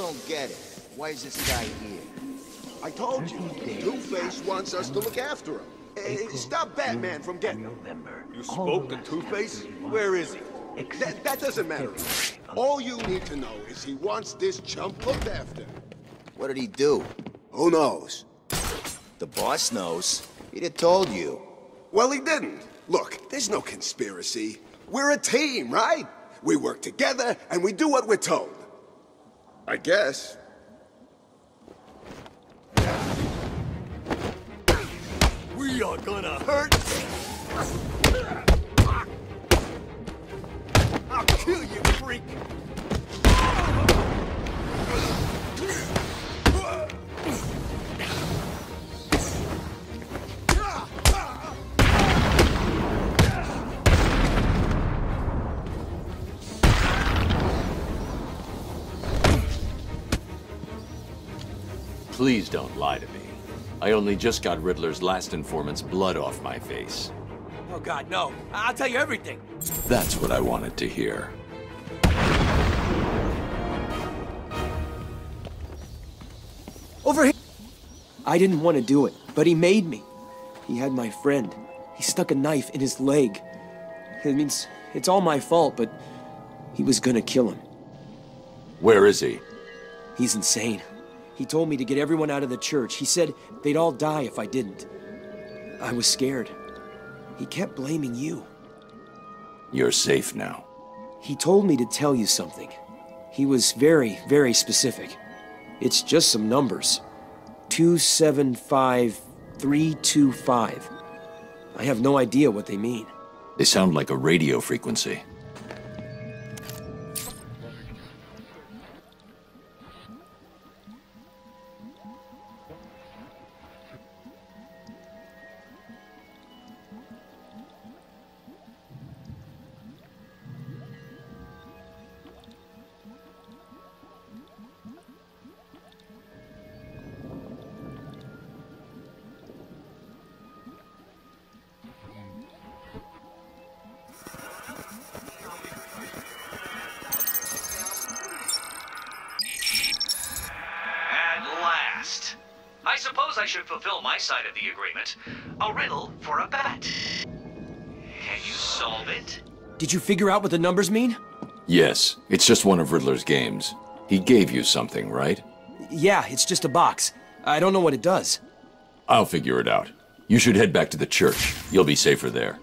still don't get it. Why is this guy here? I told you, Two-Face wants us to look after him. Uh, stop Batman from getting him. November. You spoke to Two-Face? Where is he? That, that doesn't matter. All you need to know is he wants this chump looked after. What did he do? Who knows? The boss knows. He'd have told you. Well, he didn't. Look, there's no conspiracy. We're a team, right? We work together, and we do what we're told. I guess. We are gonna hurt. I'll kill you, freak. Please don't lie to me. I only just got Riddler's last informant's blood off my face. Oh God, no! I'll tell you everything. That's what I wanted to hear. Over here! I didn't want to do it, but he made me. He had my friend. He stuck a knife in his leg. It means it's all my fault, but he was gonna kill him. Where is he? He's insane. He told me to get everyone out of the church. He said they'd all die if I didn't. I was scared. He kept blaming you. You're safe now. He told me to tell you something. He was very, very specific. It's just some numbers. 275325. I have no idea what they mean. They sound like a radio frequency. Last. I suppose I should fulfill my side of the agreement. A riddle for a bat. Can you solve it? Did you figure out what the numbers mean? Yes, it's just one of Riddler's games. He gave you something, right? Yeah, it's just a box. I don't know what it does. I'll figure it out. You should head back to the church. You'll be safer there.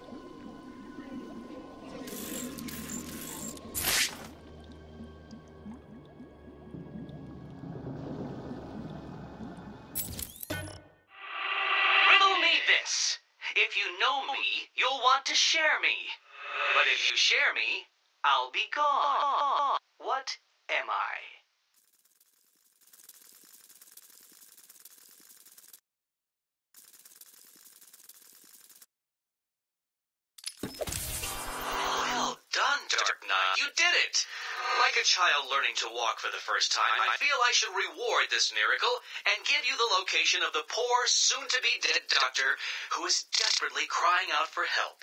The first time, I feel I should reward this miracle and give you the location of the poor, soon-to-be dead doctor who is desperately crying out for help.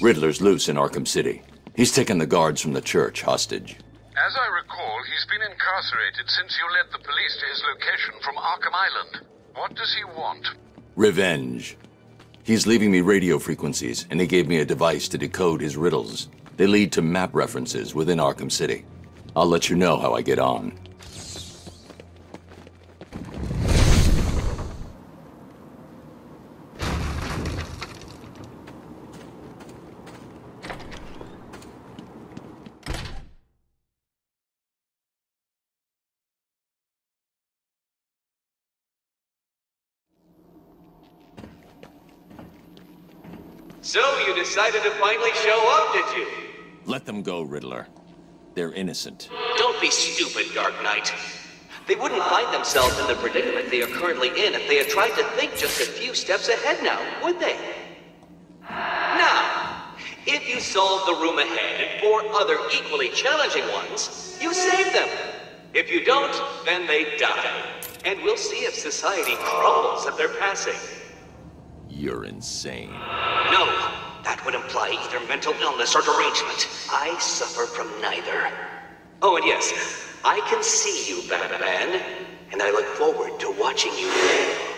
Riddler's loose in Arkham City. He's taken the guards from the church hostage. As I recall, he's been incarcerated since you led the police to his location from Arkham Island. What does he want? Revenge. He's leaving me radio frequencies, and he gave me a device to decode his riddles. They lead to map references within Arkham City. I'll let you know how I get on. So you decided to finally show up, did you? Let them go, Riddler. They're innocent. Don't be stupid, Dark Knight. They wouldn't find themselves in the predicament they are currently in if they had tried to think just a few steps ahead now, would they? Now, if you solve the room ahead and four other equally challenging ones, you save them. If you don't, then they die. and we'll see if society crumbles at their passing. You're insane. No, that would imply either mental illness or derangement. I suffer from neither. Oh, and yes, I can see you, Batman, and I look forward to watching you fail.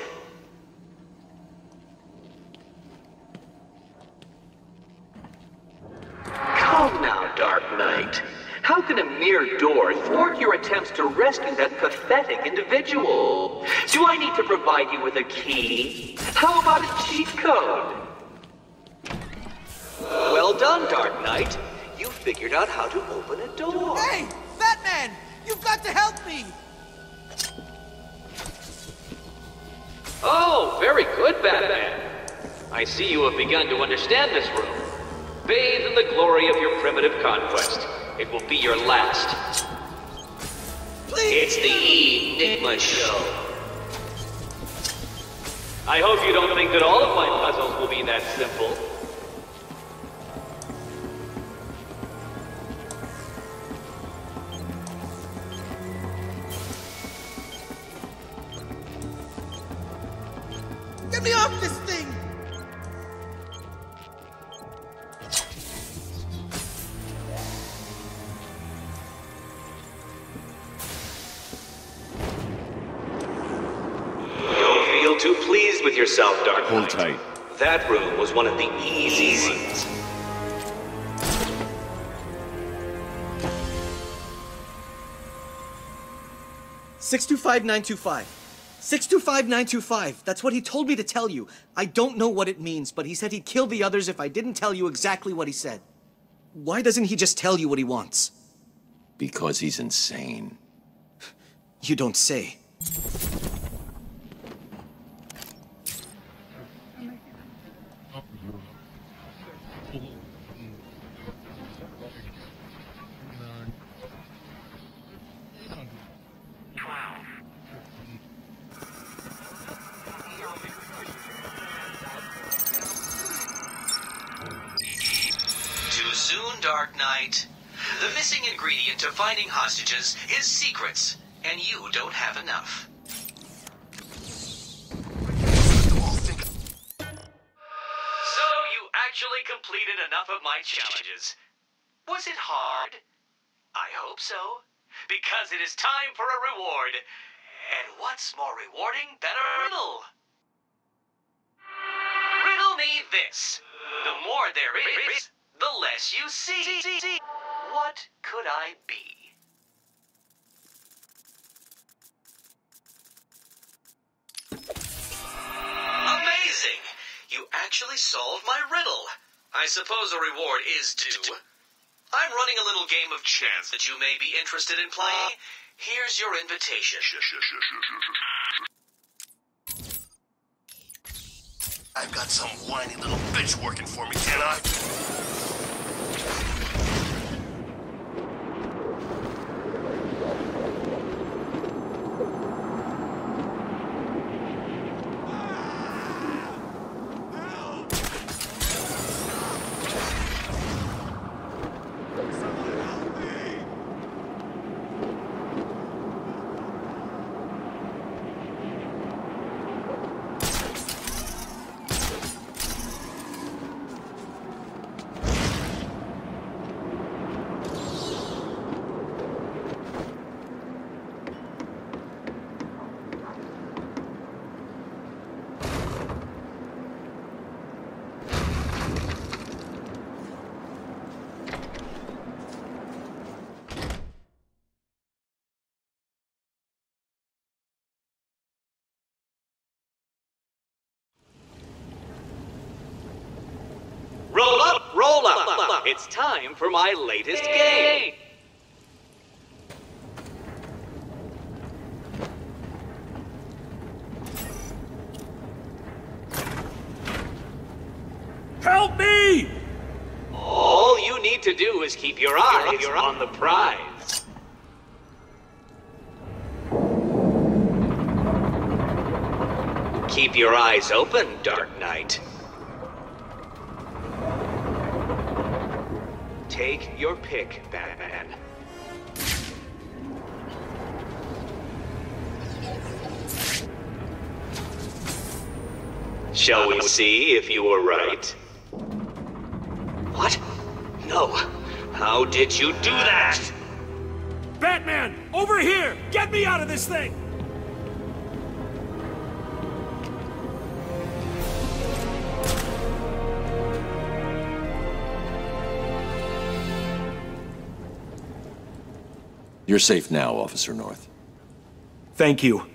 Come now, Dark Knight. How can a mere door thwart your attempts to rescue that pathetic individual? Do I need to provide you with a key? How about a cheat code? Well done, Dark Knight. You figured out how to open a door. Hey, Batman! You've got to help me! Oh, very good, Batman. I see you have begun to understand this room. Bathe in the glory of your primitive conquest. It will be your last. Please! It's the Enigma Show. I hope you don't think that all of my puzzles will be that simple. Me off this thing! Don't feel too pleased with yourself, Dark Hold tight. That room was one of the easy ones. Six two five nine two five. Six two five nine two five. That's what he told me to tell you. I don't know what it means, but he said he'd kill the others if I didn't tell you exactly what he said. Why doesn't he just tell you what he wants? Because he's insane. You don't say. Because it is time for a reward. And what's more rewarding than a riddle? Riddle me this. The more there is, the less you see. What could I be? Amazing! You actually solved my riddle. I suppose a reward is due. I'm running a little game of chance that you may be interested in playing. Here's your invitation. I've got some whiny little bitch working for me, can I? Up. It's time for my latest game. Help me! All you need to do is keep your eyes on the prize. Keep your eyes open, Dark Knight. Take your pick, Batman. Shall we see if you were right? What? No. How did you do that? Batman! Over here! Get me out of this thing! You're safe now, Officer North. Thank you.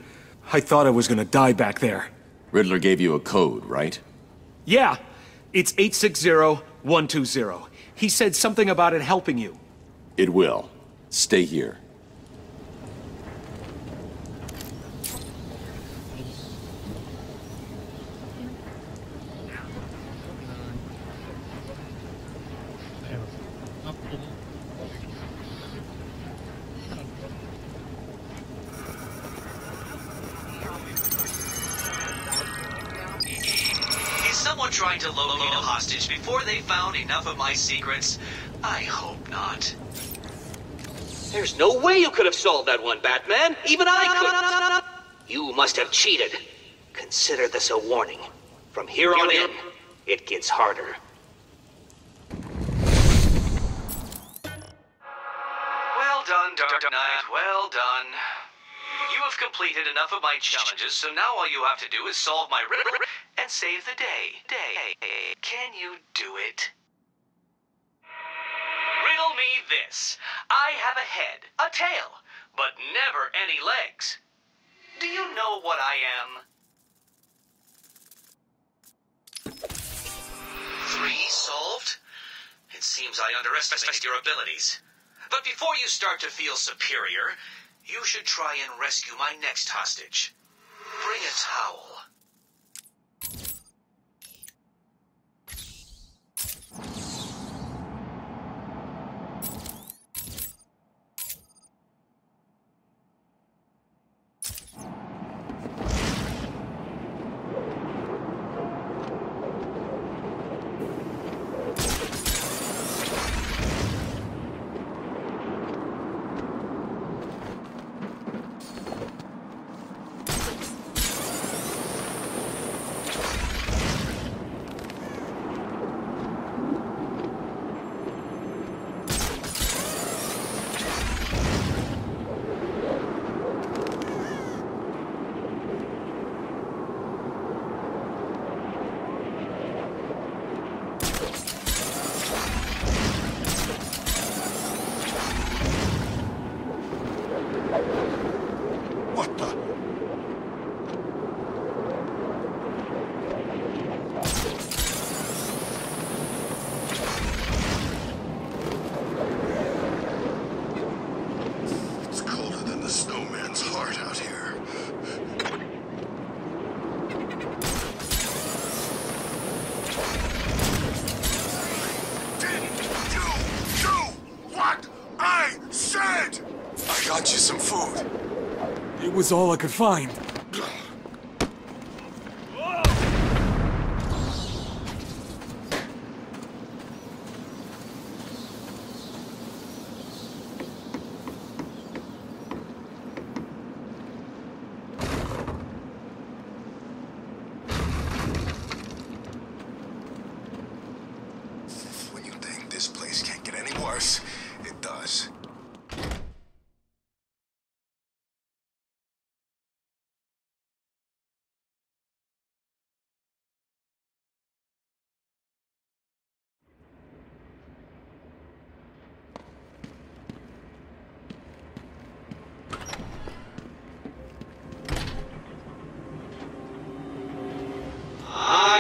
I thought I was gonna die back there. Riddler gave you a code, right? Yeah, it's 860120. He said something about it helping you. It will. Stay here. Is someone trying to locate a hostage before they found enough of my secrets? I hope not. There's no way you could have solved that one, Batman. Even I could. You must have cheated. Consider this a warning. From here on in, it gets harder. Well done, Dark Knight. Well done. Completed enough of my challenges, so now all you have to do is solve my riddle and save the day. Day. Can you do it? Riddle me this. I have a head, a tail, but never any legs. Do you know what I am? Three solved? It seems I underestimated your abilities. But before you start to feel superior, you should try and rescue my next hostage. Bring a towel. What the? It's colder than the snowman's heart out here. Didn't you do what I said? I got you some food. Was all I could find. When you think this place can't get any worse, it does.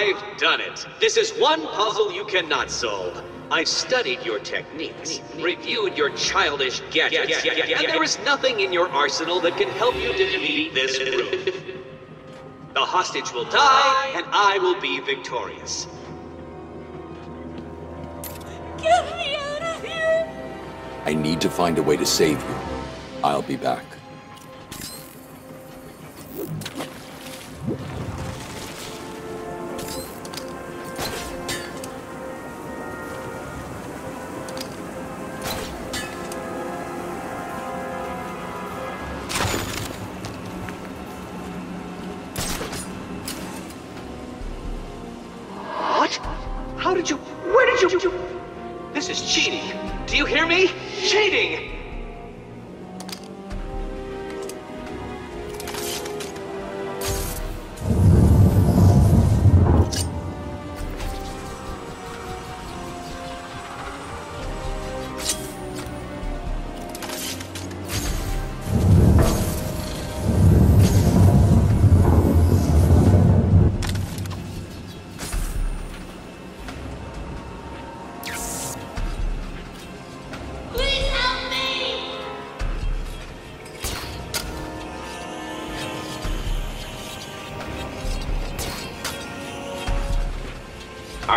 I've done it. This is one puzzle you cannot solve. I've studied your techniques, reviewed your childish gadgets, and there is nothing in your arsenal that can help you defeat this proof. The hostage will die, and I will be victorious. Get me out of here! I need to find a way to save you. I'll be back.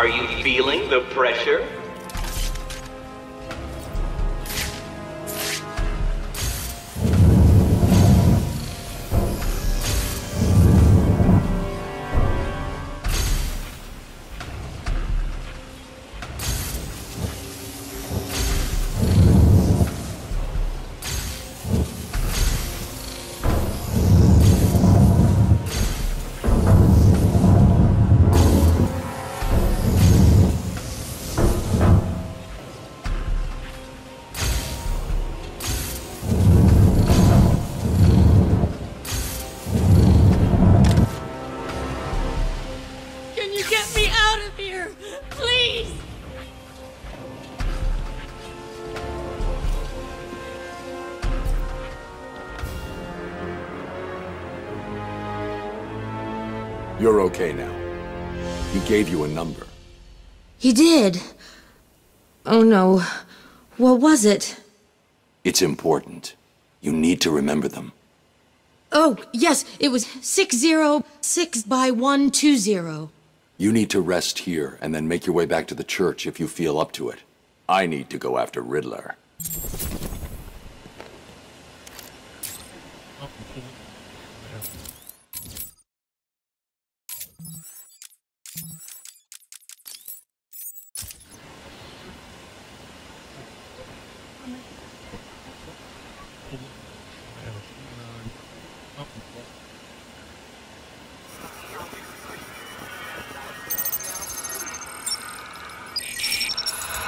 Are you feeling the pressure? You're okay now. He gave you a number. He did. Oh no. What was it? It's important. You need to remember them. Oh, yes, it was 606 by 120. You need to rest here and then make your way back to the church if you feel up to it. I need to go after Riddler. Oh,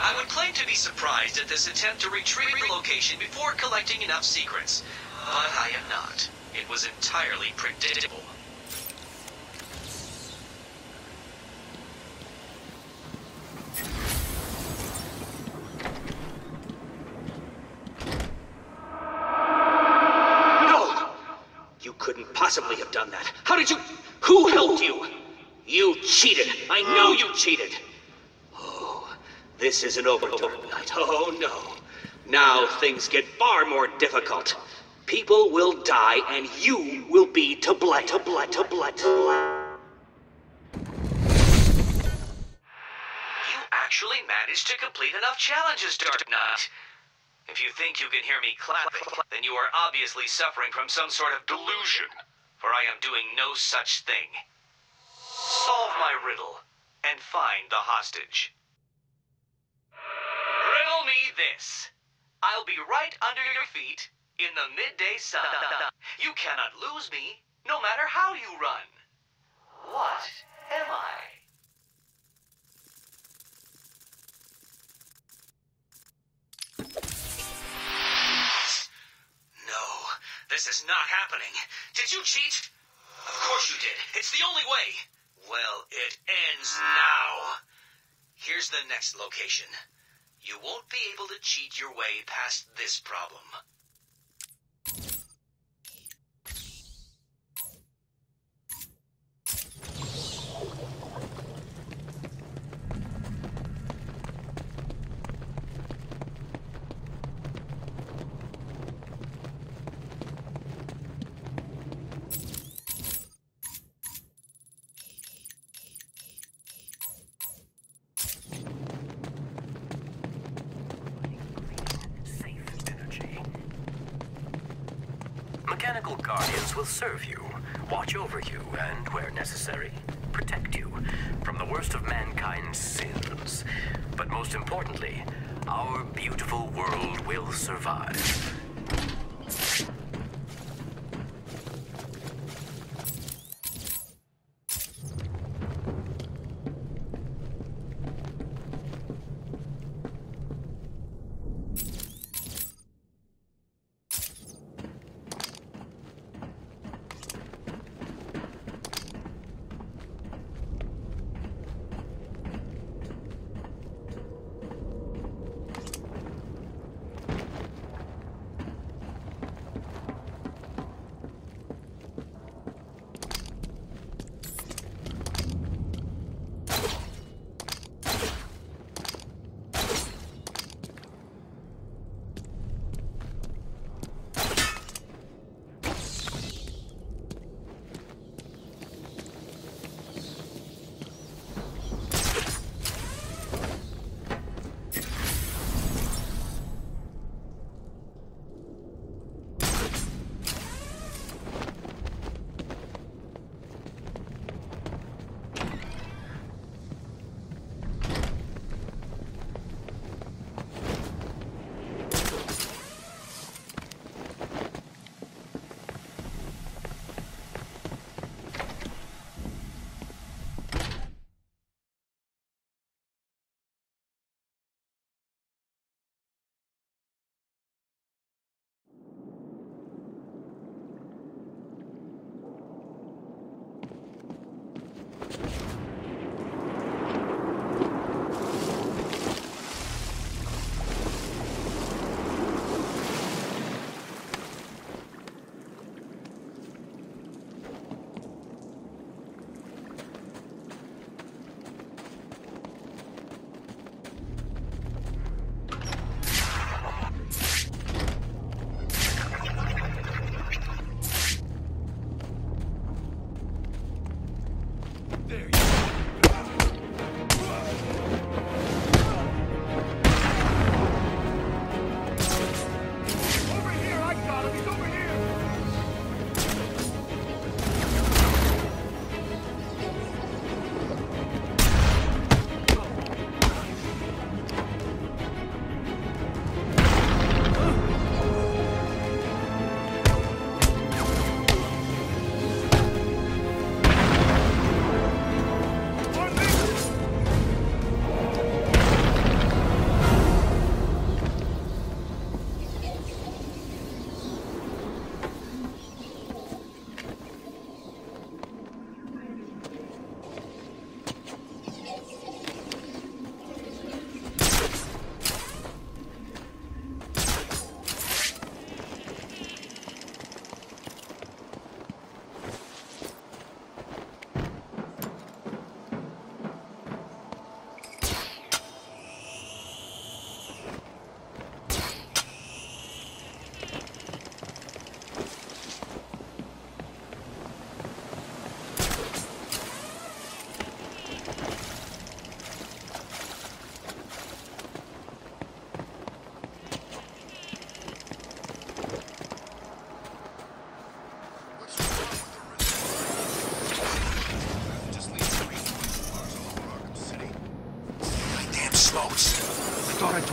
I would claim to be surprised at this attempt to retrieve the location before secrets. But I am not. It was entirely predictable. No! You couldn't possibly have done that. How did you... Who helped you? You cheated. I know you cheated. Oh, this isn't over tonight. Oh, no. Things get far more difficult. People will die, and you will be to blame. To blame. To blame. To blame. You actually managed to complete enough challenges, Dark Knight. If you think you can hear me clapping, then you are obviously suffering from some sort of delusion, for I am doing no such thing. Solve my riddle and find the hostage. Riddle me this. I'll be right under your feet in the midday sun. You cannot lose me, no matter how you run. What am I? No, this is not happening. Did you cheat? Of course you did. It's the only way. Well, it ends now. Here's the next location. You won't be able to cheat your way past this problem.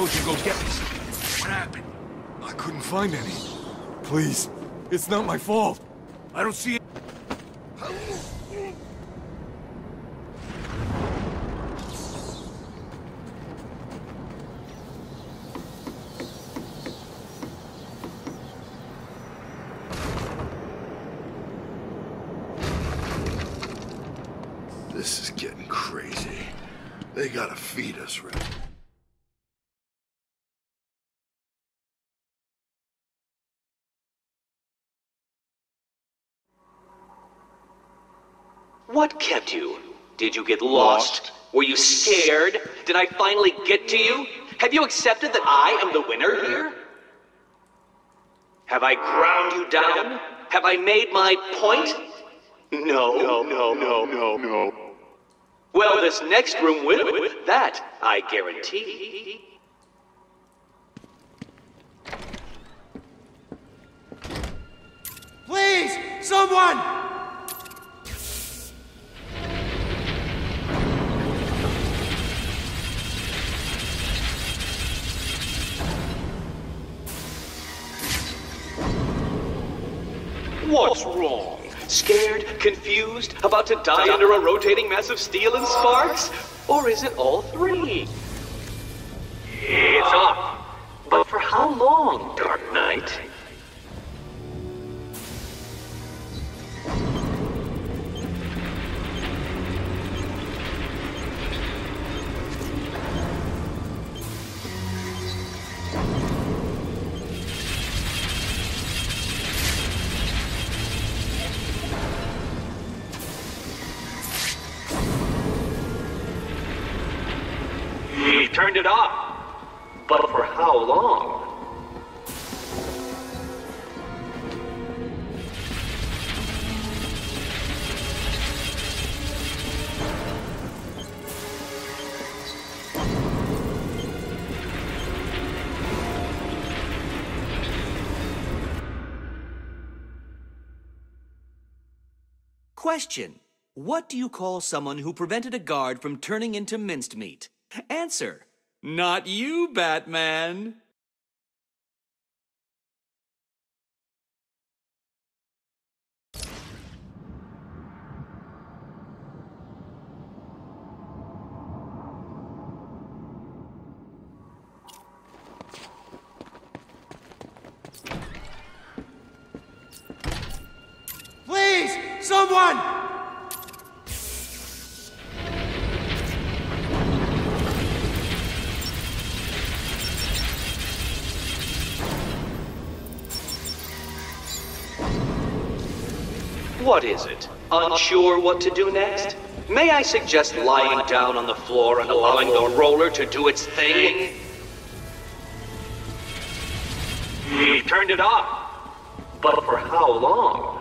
Told you to go get me. What happened? I couldn't find any. Please, it's not my fault. I don't see This is getting crazy. They gotta feed us right. What kept you? Did you get lost? Were you scared? Did I finally get to you? Have you accepted that I am the winner here? Have I ground you down? Have I made my point? No, no, no, no, no, no. Well, this next room will. That I guarantee. Please, someone! What's wrong? Scared? Confused? About to die under a rotating mass of steel and sparks? Or is it all three? It's off. But for how long, Dark Knight? Question. What do you call someone who prevented a guard from turning into minced meat? Answer. Not you, Batman. Someone! What is it? Unsure what to do next? May I suggest lying down on the floor and allowing the roller to do its thing? He turned it off. But for how long?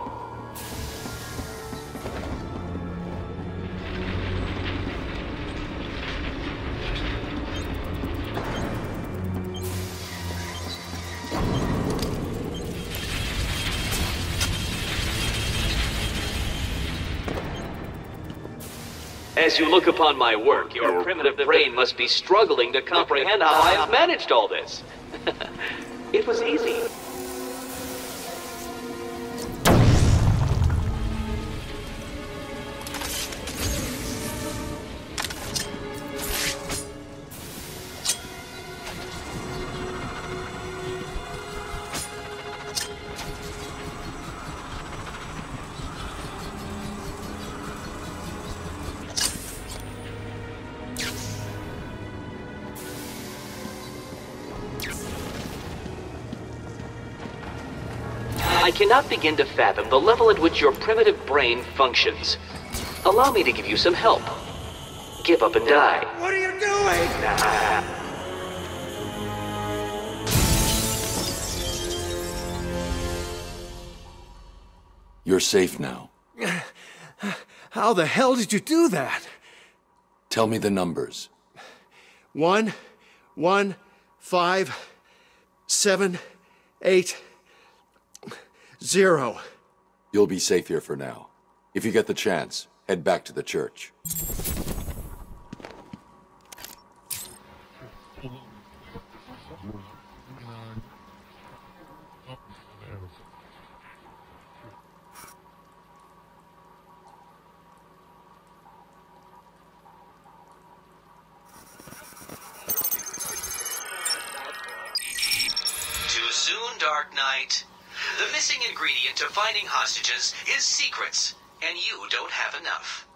As you look upon my work, your primitive brain must be struggling to comprehend how I have managed all this. it was easy. Cannot begin to fathom the level at which your primitive brain functions. Allow me to give you some help. Give up and die. What are you doing? Nah. You're safe now. How the hell did you do that? Tell me the numbers. One, one, five, seven, eight, zero. You'll be safe here for now. If you get the chance, head back to the church. Too soon, Dark Knight. The missing ingredient to finding hostages is secrets, and you don't have enough.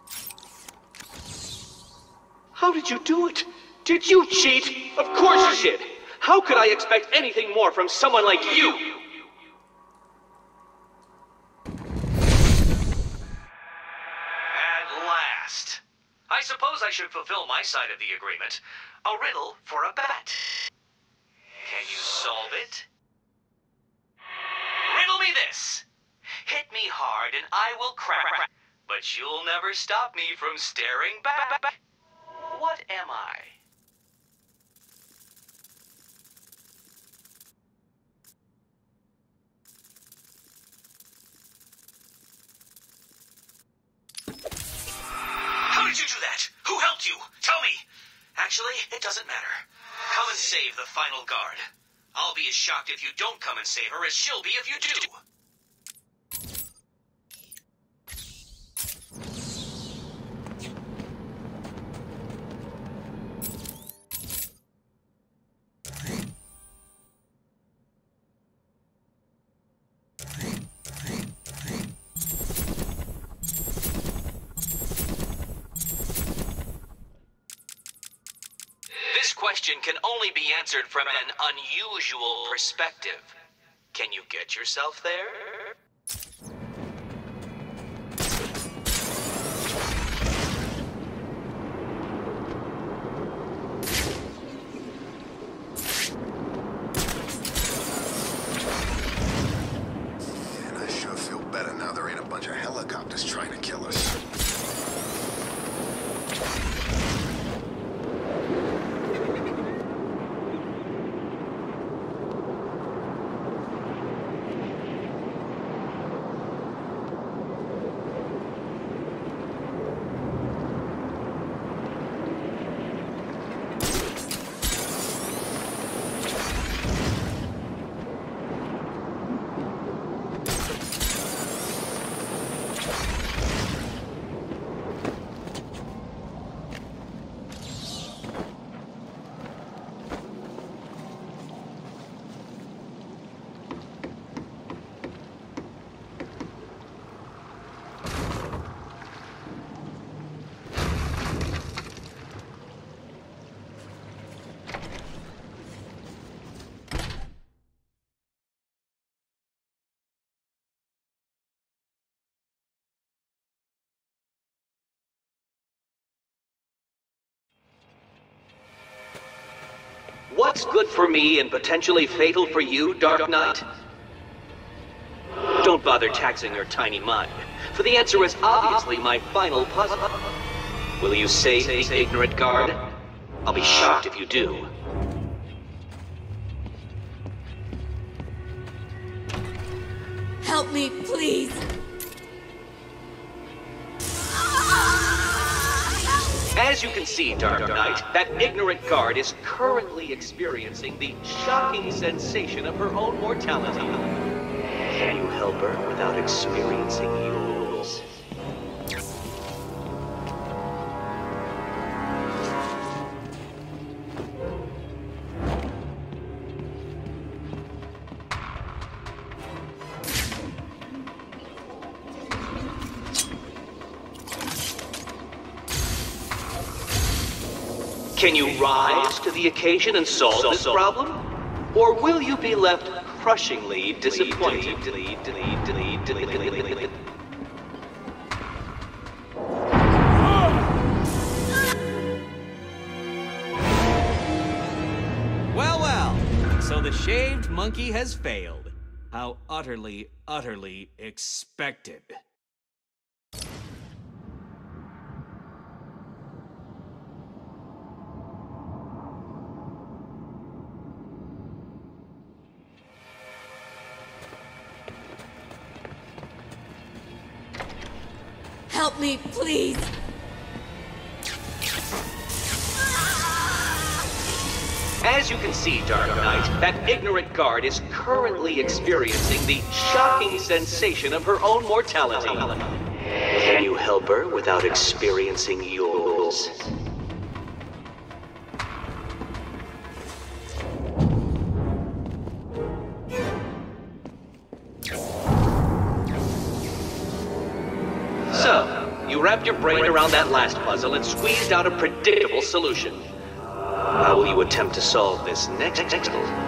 How did you do it? Did you cheat? Of course you did. How could I expect anything more from someone like you? At last. I suppose I should fulfill my side of the agreement. A riddle for a bat. Can you solve it? Riddle me this. Hit me hard and I will crack. But you'll never stop me from staring back. What am I? How did you do that? Who helped you? Tell me. Actually, it doesn't matter. Come and save the final guard. I'll be as shocked if you don't come and save her as she'll be if you do. Question can only be answered from an unusual perspective. Can you get yourself there? And I sure feel better now there ain't a bunch of helicopters trying to kill us. What's good for me and potentially fatal for you, Dark Knight? Don't bother taxing your tiny mind, for the answer is obviously my final puzzle. Will you save the ignorant guard? I'll be shocked if you do. Help me, please. As you can see, Dark Knight, that ignorant guard is currently experiencing the shocking sensation of her own mortality. Can you help her without experiencing yours? Rise to the occasion and solve this problem? Or will you be left crushingly disappointed? Well, well. So the shaved monkey has failed. How utterly, utterly expected. Please. As you can see, Dark Knight, that ignorant guard is currently experiencing the shocking sensation of her own mortality. Can you help her without experiencing yours? Your brain around that last puzzle and squeezed out a predictable solution. How will you attempt to solve this next puzzle?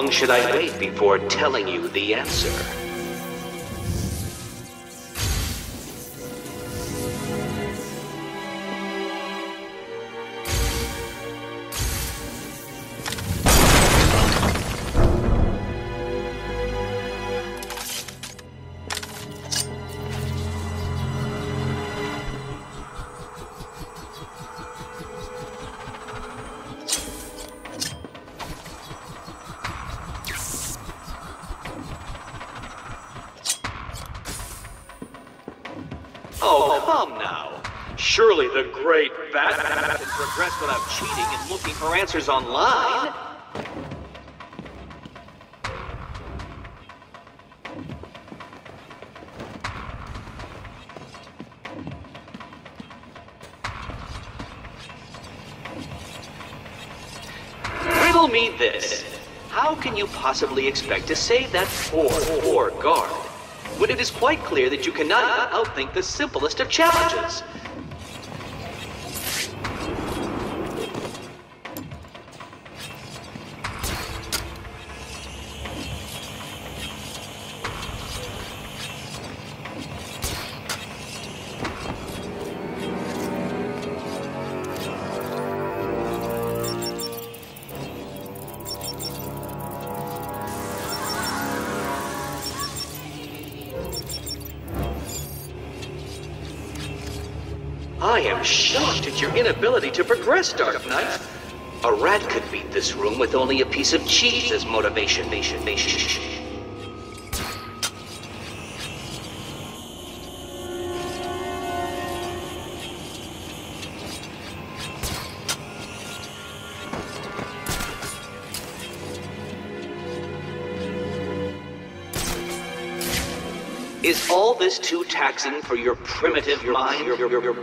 Long should I wait before telling you the answer? Answers online. Riddle me this. How can you possibly expect to save that poor, poor guard when it is quite clear that you cannot outthink the simplest of challenges? I am shocked at your inability to progress, Dark Knight. A rat could beat this room with only a piece of cheese as motivation. Nation, nation. Is all this too taxing for your primitive mind? Your, your, your,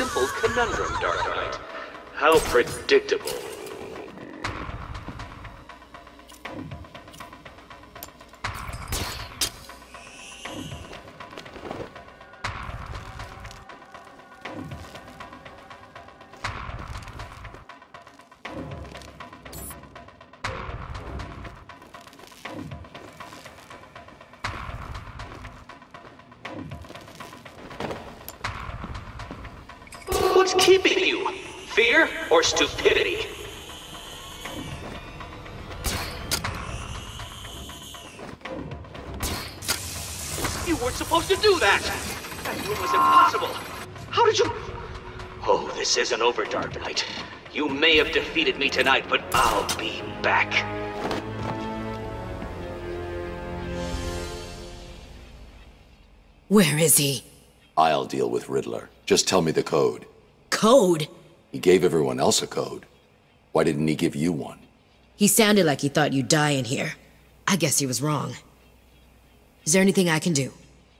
simple conundrum, Dark Knight. How predictable. What's keeping you? Fear or stupidity? You weren't supposed to do that! That room was impossible! How did you... Oh, this isn't over, Dark Knight. You may have defeated me tonight, but I'll be back. Where is he? I'll deal with Riddler. Just tell me the code. Code? He gave everyone else a code. Why didn't he give you one? He sounded like he thought you'd die in here. I guess he was wrong. Is there anything I can do?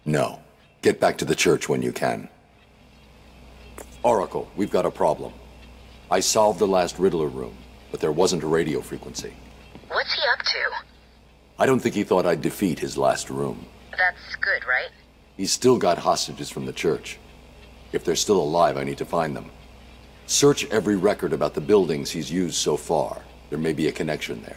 No. Get back to the church when you can. Oracle, we've got a problem. I solved the last Riddler room, but there wasn't a radio frequency. What's he up to? I don't think he thought I'd defeat his last room. That's good, right? He's still got hostages from the church. If they're still alive, I need to find them. Search every record about the buildings he's used so far. There may be a connection there.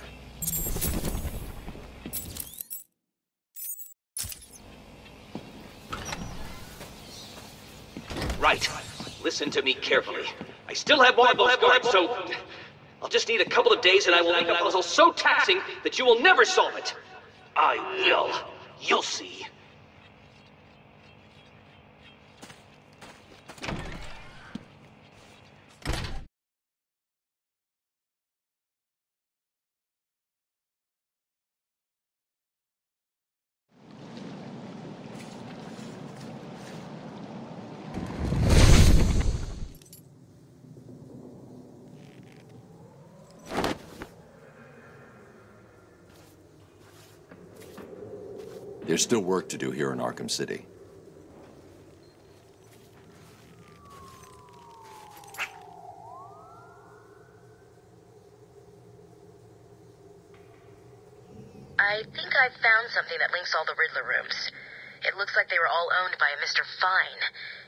Right. Listen to me carefully. I still have more of those guards, so I'll just need a couple of days and I will make a puzzle so taxing that you will never solve it. I will. You'll see. There's still work to do here in Arkham City. I think I've found something that links all the Riddler rooms. It looks like they were all owned by a Mr. Fine.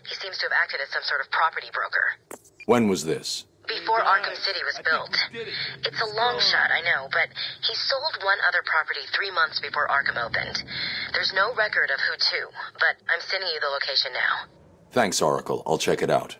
He seems to have acted as some sort of property broker. When was this? Before Arkham City was built. It's a long shot, I know, but he sold one other property three months before Arkham opened. There's no record of who to, but I'm sending you the location now. Thanks, Oracle. I'll check it out.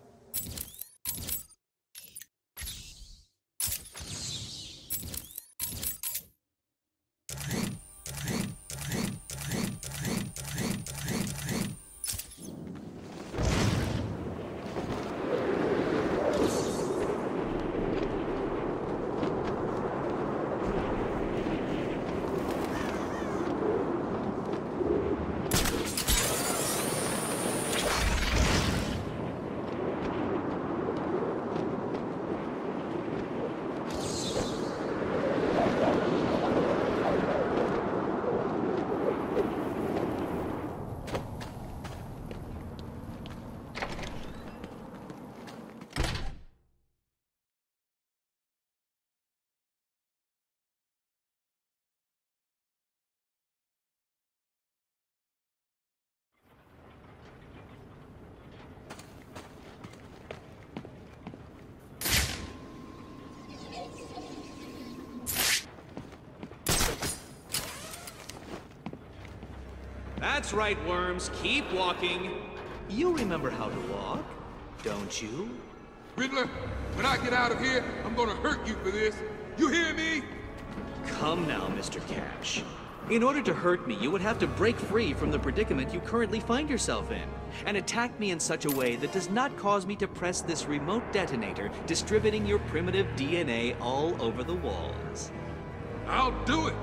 That's right, Worms. Keep walking. You remember how to walk, don't you? Riddler, when I get out of here, I'm gonna hurt you for this. You hear me? Come now, Mr. Cash. In order to hurt me, you would have to break free from the predicament you currently find yourself in, and attack me in such a way that does not cause me to press this remote detonator, distributing your primitive DNA all over the walls. I'll do it.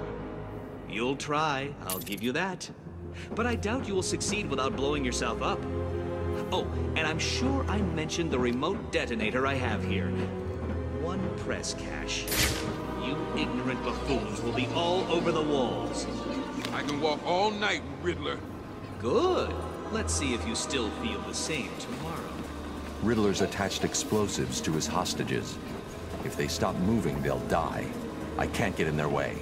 You'll try, I'll give you that. But I doubt you will succeed without blowing yourself up. Oh, and I'm sure I mentioned the remote detonator I have here. One press Cash. You ignorant buffoons will be all over the walls. I can walk all night, Riddler. Good. Let's see if you still feel the same tomorrow. Riddler's attached explosives to his hostages. If they stop moving, they'll die. I can't get in their way.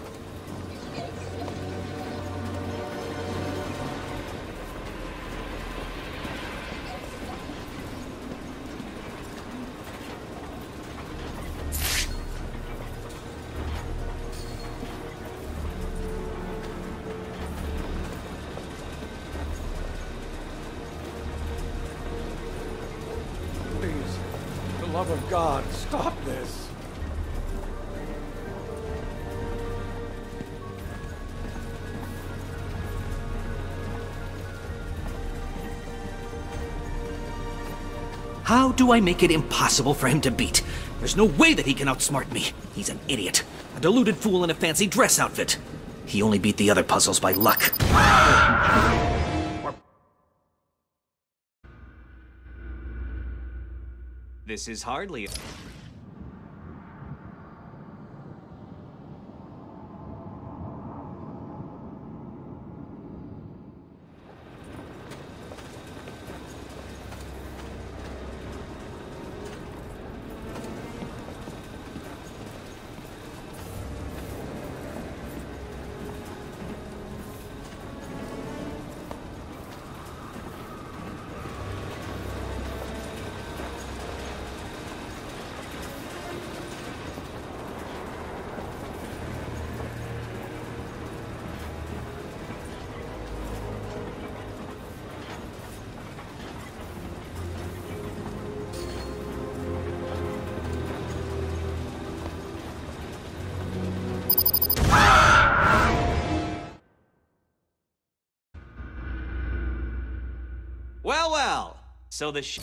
God, stop this. How do I make it impossible for him to beat? There's no way that he can outsmart me. He's an idiot. A deluded fool in a fancy dress outfit. He only beat the other puzzles by luck. This is hardly. So the sh-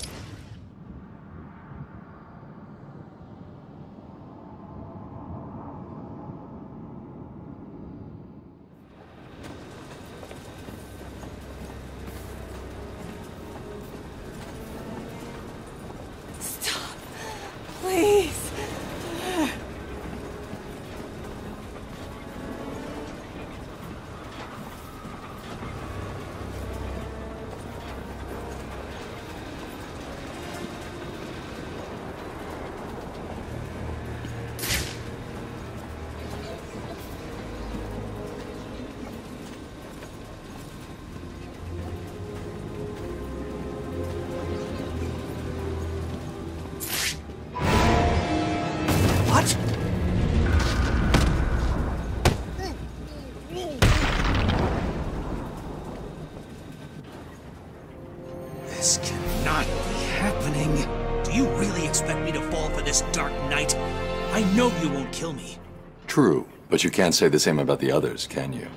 but you can't say the same about the others, can you?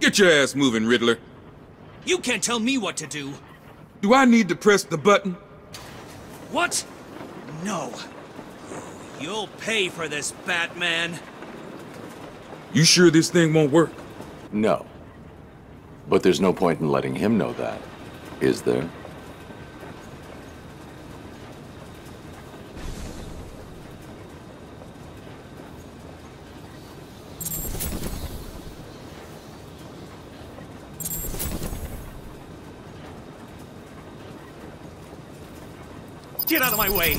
Get your ass moving, Riddler. You can't tell me what to do. Do I need to press the button? What? No. You'll pay for this, Batman. You sure this thing won't work? No. But there's no point in letting him know that, is there? Get out of my way.